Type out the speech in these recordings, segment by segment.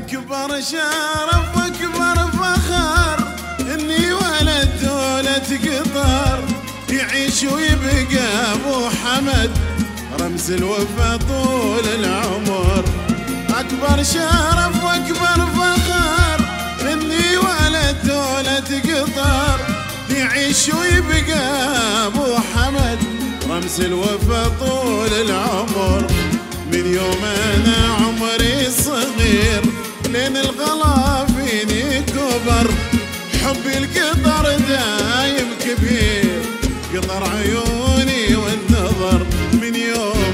أكبر شرف وأكبر فخر. إني ولد دولة قطر يعيش ويبقى أبو حمد. رمز الوفا طول العمر. أكبر شرف وأكبر فخر. إني ولد دولة قطر يعيش ويبقى أبو حمد. رمز الوفا طول العمر. من يوم أنا لين الغلا فيني كبر. حبي القطر دايم كبير. قطر عيوني والنظر من يوم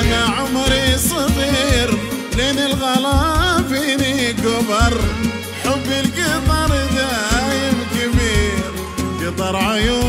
أنا عمري صغير. لين الغلا فيني كبر. حبي القطر دايم كبير. قطر عيوني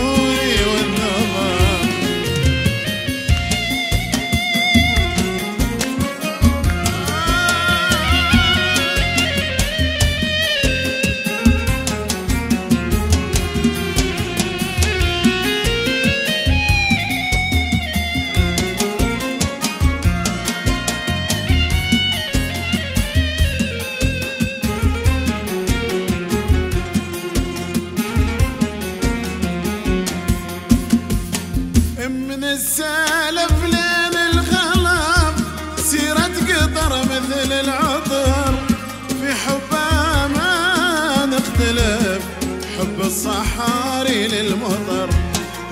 حب الصحاري للمطر.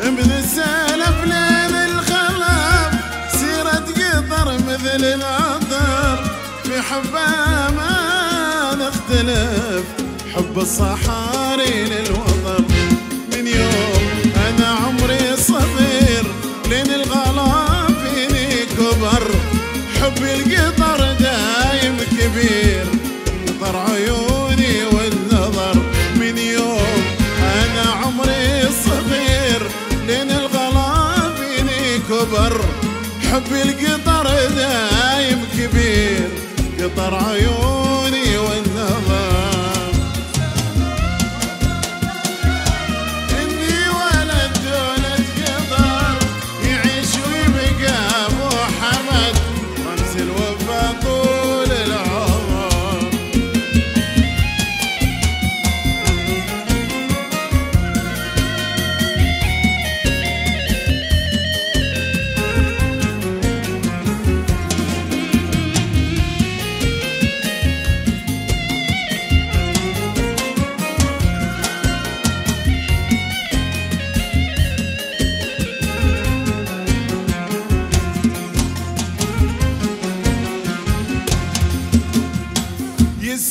من السالف لين الخلاف سيرة قطر مثل العطر في حبها ما نختلف حب الصحاري للوطر. من يوم أنا عمري صغير لين الغلا فيني كبر. حبي القطر حبي القطر دايم كبير قطر عيوني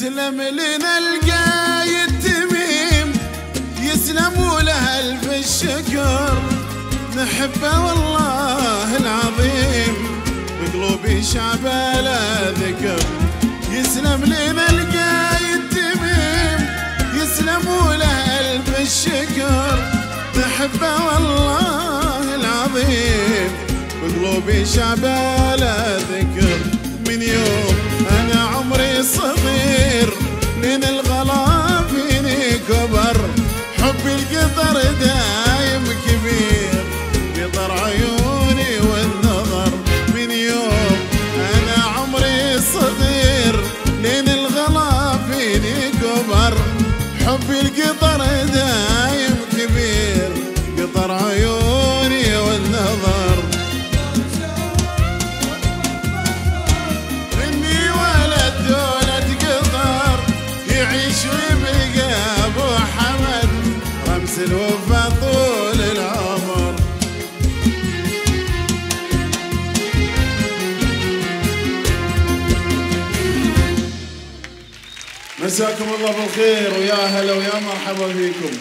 يسلم لنا القايد تميم يسلم وله الف الشكر. نحبه والله العظيم بقلوبي شعبه لا ذكر. يسلم لنا القايد تميم يسلم وله الف الشكر. نحبه والله العظيم بقلوبي شعبه لا ذكر. من يوم أنا عمري صغير لين الغلا فيني كبر حبي القطر دايم كبير. قطر عيوني والنظر من يوم أنا عمري صغير. لين الغلا فيني كبر حبي القطر دايم الوفا طول العمر. مساكم الله بالخير ويا هلا ويا مرحبا فيكم